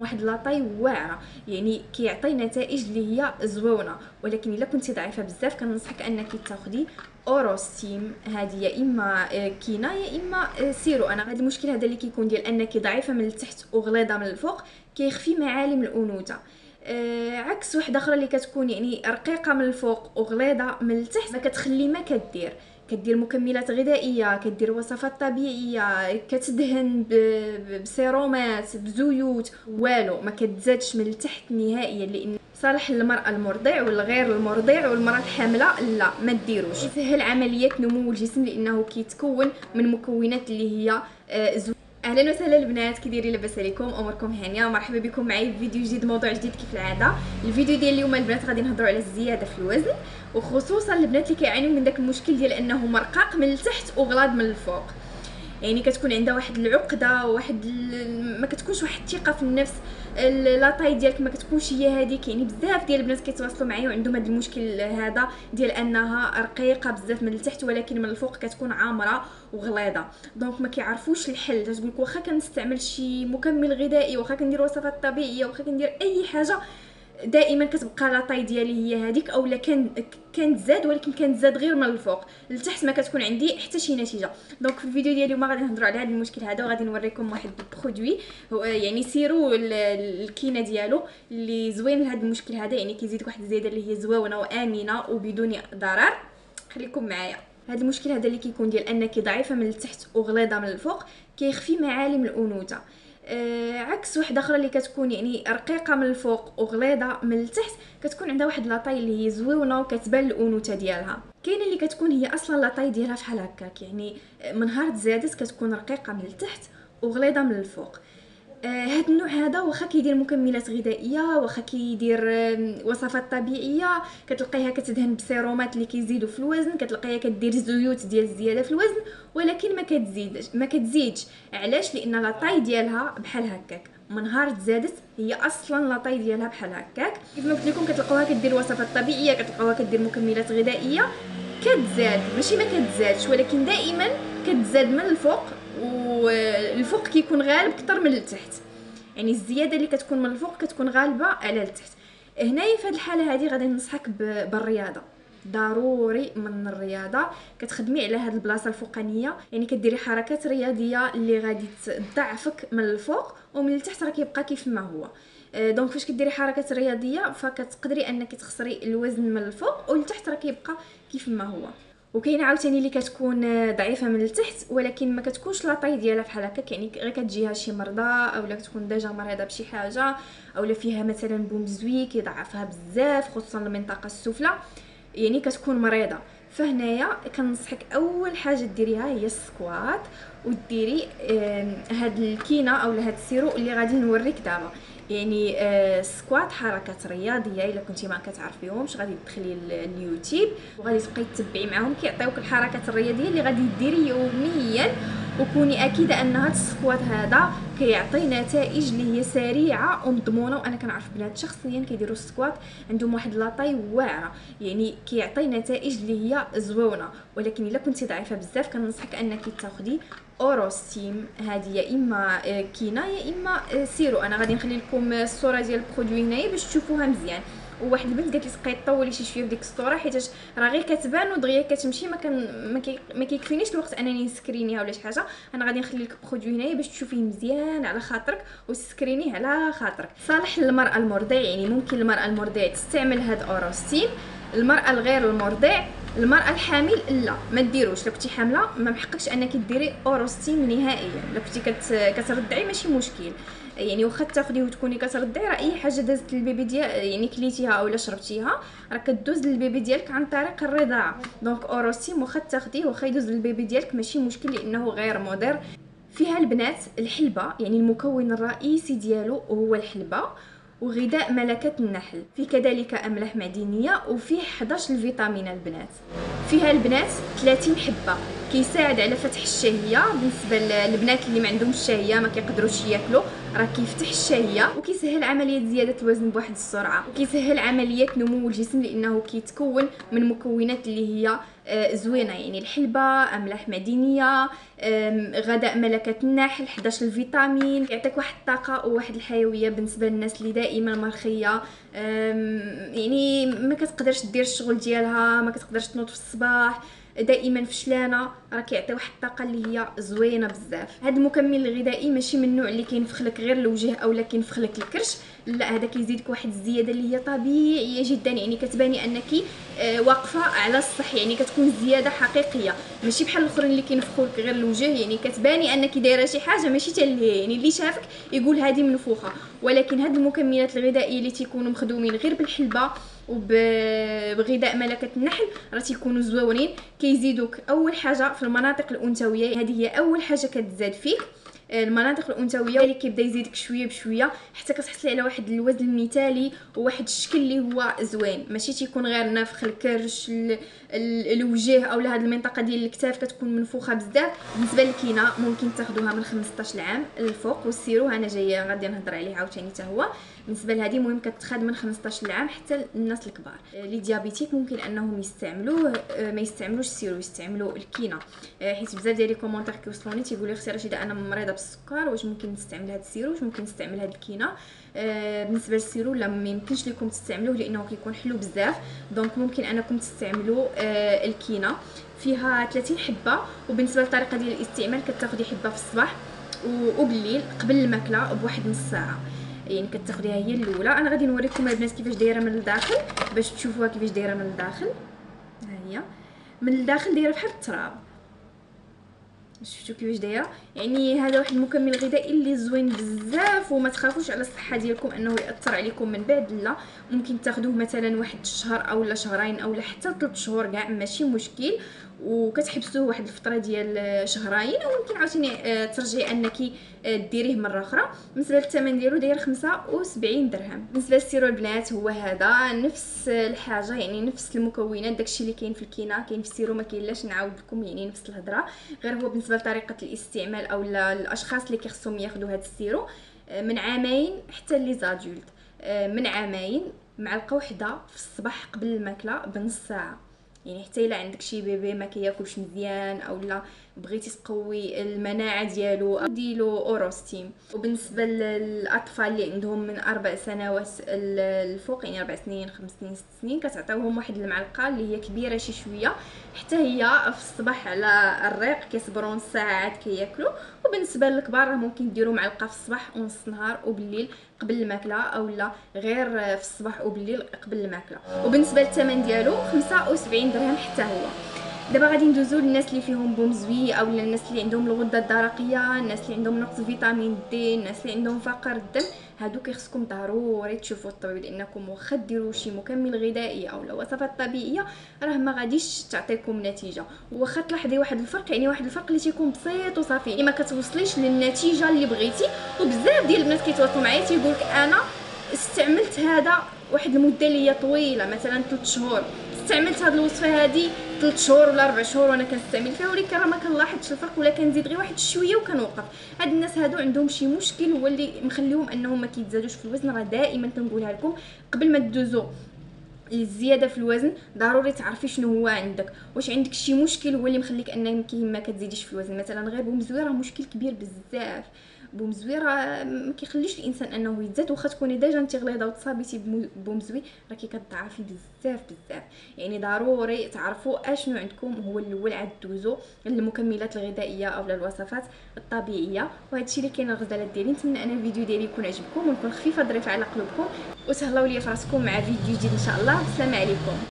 واحد لاطاي واعرة. يعني كيعطي نتائج اللي هي زوينة. ولكن إلا كنتي ضعيفة بزاف كننصحك أنك تاخدي اوروستيم هذه يا إما آه، كينا يا إما آه، سيرو. أنا هذا المشكل هذا اللي كيكون ديال أنك ضعيفة من التحت وغليظة من الفوق كيخفي معالم الأنوثة. آه عكس وحدة أخرى اللي كتكون يعني رقيقة من الفوق وغليظة من التحت ما كتخلي ما كدير. كدير مكملات غذائية كدير وصفات طبيعية كتدهن بسيرومات بزيوت. والو ما كتزادش من التحت نهائيا لأن صالح للمراه المرضع والغير المرضع والمرأة الحاملة؟ لا ما ديروش. يسهل عمليات نمو الجسم لأنه كيتكون من مكونات اللي هي آه أهلا وسهلا البنات كي دايرين لاباس عليكم أموركم هانية. مرحبا بكم معايا في فيديو جديد موضوع جديد كيف العادة. الفيديو ديال اليوم البنات غادي نهضروا على الزيادة في الوزن وخصوصا البنات اللي كيعانيو من داك المشكل ديال أنه مرقق من التحت وغلاظ من الفوق. يعني كتكون عندها واحد العقدة واحد ما كتكونش واحد الثقة في النفس. la taille ديالك ما كتكونش هي هذيك يعني بزاف ديال البنات كيتواصلوا معايا وعندهم هذا المشكل هذا ديال أنها رقيقة بزاف من التحت ولكن من الفوق كتكون عامرة وغليظة. donc ما كيعرفوش الحل. تقول لك واخا كنستعمل شي مكمل غذائي واخا كندير وصفات طبيعية واخا كندير أي حاجة دائما كتبقى la taille ديالي هي هذيك اولا كان كانت زاد ولكن كانت زاد غير من الفوق. لتحت ما كتكون عندي حتى شي نتيجة. donc في الفيديو ديال اليوم غادي نهضروا على هذا المشكل هذا وغادي نوريكم واحد ال produit. يعني سيرو الكينة ديالو اللي زوين لهذا المشكل هذا. يعني كيزيد واحد الزيادة اللي هي زوينه وآمنة وبدون ضرر. خليكم معايا. هذا المشكل هذا اللي كيكون ديال أنك ضعيفة من التحت وغليظة من الفوق كيخفي معالم الأنوثة. عكس وحدة أخرى اللي كتكون يعني رقيقة من الفوق وغليظة من التحت كتكون عندها واحد la taille اللي هي زوينه وكتبان الأنوثة ديالها. كاينة اللي كتكون هي أصلا la taille ديالها فحال هكاك يعني من نهار تزادت كتكون رقيقة من التحت وغليظة من الفوق. آه، هاد النوع هذا واخا كيدير مكملات غذائية واخا كيدير وصفات طبيعية كتلقيها كتدهن ب sérumات اللي كيزيدوا في الوزن كتلقيها كدير زيوت ديال الزيادة في الوزن ولكن ما كتزيدش ما كتزيدش. علاش؟ لأن la taille ديالها بحال هكاك. من نهار تزادت هي أصلا la taille ديالها بحال هكاك. كيف ما قلت لكم كتلقاوها كدير وصفات طبيعية كتلقاوها كدير مكملات غذائية. كتزاد ماشي ما كتزادش ولكن دائما كتزاد من الفوق والفوق كيكون غالب أكثر من التحت. يعني الزيادة اللي كتكون من الفوق كتكون غالبة على التحت. هنايا في هذه الحالة هذه غادي ننصحك بالرياضة. ضروري من الرياضة. كتخدمي على هذه البلاصة الفوقانية. يعني كديري حركات رياضية اللي غادي تضعفك من الفوق ومن التحت راه كيبقى كيف ما هو. آه، دونك فاش كديري حركات رياضية فكتقدري أنك تخسري الوزن من الفوق والتحت راه كيبقى كيف ما هو. وكاينة عاوتاني اللي كتكون ضعيفة من التحت ولكن ما كتكونش la taille ديالها بحال هكا. يعني غير كتجيها شي مرضى أولا كتكون déjà مريضة بشي حاجة أولا فيها مثلا بوم زوي كيضعفها بزاف خصوصا المنطقة السفلى. يعني كتكون مريضة. فهنايا كنصحك أول حاجة ديريها هي السكوات وديري هاد الكينة اولا هاد ال sirop اللي غادي نوريك دابا. يعني آه squat حركات رياضية إلا كنتي ما كتعرفيهمش غادي تدخلي اليوتيوب وغادي تبقاي تتبعي معاهم كيعطيوك الحركات الرياضية اللي غادي ديري يوميا وكوني اكيده أن هاد ال squat هذا كيعطي نتائج اللي هي سريعة ومضمونة وأنا كنعرف بنات شخصيا كيديروا ال squat عندهم واحد la taille واعرة. يعني كيعطي نتائج اللي هي زوينة. ولكن إلا كنتي ضعيفة بزاف كننصحك أنك تاخدي اوروستيم هذه يا إما آه، كينة يا إما آه، sirop. أنا غادي نخلي لكم الصورة ديال ال produit هنايا باش تشوفوها مزيان. وواحد البنت قالت لي تبقاي طولي شي شوية في ديك الصورة حيت راه غير كتبان ودغيا كتمشي ما كان ما كيكفينيش الوقت انني نسكرينيها ولا شي حاجة. أنا غادي نخلي لك produit هنايا باش تشوفيه مزيان على خاطرك وتسكرينيه على خاطرك. صالح للمراه المرضع يعني ممكن المرأة المرضع تستعمل هاد اوروستيم المرأة الغير المرضع المرأة الحامل لا ما ديروش. لو كنتي حاملة ما محققش انك ديري اوروستيم نهائيا. لو كنتي كت... كترضعي ماشي مشكل. يعني واخا تاخديه وتكوني كترضعي راه اي حاجة دازت لل bébé ديال يعني كليتيها أولا شربتيها راه كدوز لل bébé ديالك عن طريق الرضاعه donc اوروستيم واخا تاخديه واخا يدوز لل bébé ديالك ماشي مشكل لأنه غير مضر. فيها البنات الحلبة يعني المكون الرئيسي ديالو هو الحلبة وغذاء ملكة النحل. في كذلك أملاح معدنية وفيه 11 الفيتامين البنات. فيها البنات 30 حبة كيساعد على فتح الشهية. بالنسبة للبنات اللي ما عندهمش الشهية ما كيقدروش ياكلوا. راه كيفتح الشهية وكيسهل عملية زيادة الوزن بواحد السرعة وكيسهل عملية نمو الجسم لأنه كيتكون من مكونات اللي هي زوينة. يعني الحلبة املاح معدنيه غذاء ملكة النحل 11 الفيتامين. يعطيك واحد الطاقة وواحد الحيوية بالنسبة للناس اللي دائما مرخية. يعني ما كتقدرش دير الشغل ديالها ما كتقدرش تنوض في الصباح دائما فشلانه راه كيعطي واحد الطاقة اللي هي زوينة بزاف. هذا المكمل الغذائي ماشي من النوع اللي كينفخ لك غير الوجه اولا كينفخ لك الكرش. لا هذا كيزيدك واحد الزيادة اللي هي طبيعية جدا. يعني كتباني أنك آه، واقفة على الصح يعني كتكون زيادة حقيقية. ماشي بحال الأخرين اللي كينفخوا لك غير الوجه. يعني كتباني أنك دايرة شي حاجة ماشي حتى يعني اللي شافك يقول هذه منفوخة. ولكن هاد المكملات الغذائية اللي تيكونوا مخدومين غير بالحلبة وبغذاء ملكة النحل راه تيكونوا زويونين كيزيدوك أول حاجة في المناطق الأنثوية. هذه هي أول حاجة كتزاد فيك المناطق الأنثوية اللي كيبدا يزيدك شوية بشوية حتى كتحصلي على واحد الوزن المثالي وواحد الشكل اللي هو زوين. ماشي تيكون غير نافخ الكرش الوجه أو هذه المنطقة ديال الكتاف كتكون منفوخة بزاف. بالنسبة للكينة ممكن تاخذوها من 15 عام الفوق وال sirop أنا جاية غادي نهضر عليه عاوتاني حتى هو. بالنسبة لهذه المهم كتخاد من 15 عام حتى الناس الكبار. les diabétiques ممكن أنهم يستعملوه ما يستعملوش ال sirop يستعملوا الكينة. حيت بزاف ديال les commentaires كيوصلوني تيقولوا أختي رشيدة أنا مريضة بالسكر واش ممكن نستعمل هذا ال sirop واش ممكن نستعمل هذه الكينة. آه بالنسبة لل sirop لا ما يمكنش لكم تستعملوه لأنه كيكون حلو بزاف. donc ممكن أنكم تستعملوا آه الكينة. فيها 30 حبة وبالنسبة للطريقة ديال الاستعمال كتاخدي حبة في الصباح وبالليل قبل الماكلة بواحد نص ساعة. يعني كتاخديها هي الأولى. أنا غادي نوريكم البنات كيفاش دايرة من الداخل باش تشوفوها كيفاش دايرة من الداخل. ها هي. من الداخل دايرة بحال التراب. شفتوا كيفاش دايرة؟ يعني هذا واحد المكمل غذائي اللي زوين بزاف وما تخافوش على الصحة ديالكم أنه يأثر عليكم من بعد لا. ممكن تاخذوه مثلا واحد الشهر اولا شهرين اولا حتى 3 شهور كاع ماشي مشكل. وكتحبسوه واحد الفترة ديال شهرين. وممكن عاوتاني آه، ترجعي أنك آه، ديريه مرة أخرى. بالنسبة للثمن ديالو داير 75 درهم. بالنسبة لل sirop البنات هو هذا نفس الحاجة يعني نفس المكونات داكشي اللي كاين في الكينه كاين في ال sirop ما كاينلاش نعاود لكم يعني نفس الهضرة. غير هو بالنسبة لطريقة الاستعمال أو الأشخاص اللي كيخصهم ياخذوا هذا ال sirop آه، من عامين حتى les adultes. من عامين معلقه وحده في الصباح قبل الماكلة بنص ساعة. يعني حتى إلا عندك شي bébé ما كياكلش مزيان أو لا بغيتي تقوي المناعة ديالو ديري لو اوروستيم وبالنسبة للأطفال اللي عندهم من أربع سنوات الفوق يعني أربع سنين خمس سنين ست سنين كتعطيوهم واحد المعلقة اللي هي كبيرة شي شوية حتى هي في الصباح على الريق كيصبروا نص ساعات كياكلوا. وبالنسبه للكبار ممكن ديروا معلقة في الصباح ونص النهار وبالليل قبل الماكلة أو لا غير في الصباح وبالليل قبل الماكلة. وبالنسبة للثمن ديالو 75 درهم حتى هو. دابا غادي ندوزو للناس اللي فيهم بومزوي أو الناس اللي عندهم الغدة الدرقية الناس اللي عندهم نقص فيتامين دي الناس اللي عندهم فقر الدم. هادو كيخصكم ضروري تشوفوا الطبيب لأنكم واخا ديروا شي مكمل غذائي أو وصفات طبيعية راه ما غاديش تعطيكم نتيجة. واخا تلاحظي واحد الفرق يعني واحد الفرق اللي تيكون بسيط وصافي يعني ما كتوصليش للنتيجة اللي بغيتي. وبزاف ديال البنات كيتواصلوا معايا تيقولك أنا استعملت هذا واحد المدة اللي هي طويلة مثلا 3 شهور. استعملت هذه الوصفة هذه 3 شهور ولا 4 شهور وأنا كنستعمل فيها ولكن راه ما كنلاحظش الفرق ولا كنزيد غير واحد شوية وكنوقف. هاد الناس هادو عندهم شي مشكل هو اللي مخليهم أنهم ما كيتزادوش في الوزن. راه دائما تنقولها لكم قبل ما تدوزو الزيادة في الوزن ضروري تعرفي شنو هو عندك. واش عندك شي مشكل هو اللي مخليك أنك ما كتزيديش في الوزن. مثلا غير بومزوي راه مشكل كبير بزاف. بومزوي راه ما كيخليش الإنسان أنه يتزاد واخا تكوني ديجا انت غليظة وتصابيتي بومزوي راكي كتضعفي بزاف بزاف. يعني ضروري تعرفوا اشنو عندكم هو الأول عاد دوزو المكملات الغذائية أو الوصفات الطبيعية. وهذا الشيء اللي كاين الغزالات ديالي نتمنى أن الفيديو ديالي يكون عجبكم ونكون خفيفة ظريفة على قلوبكم. وسهلاو ليا فراسكم مع فيديو جديد إن شاء الله. السلام عليكم.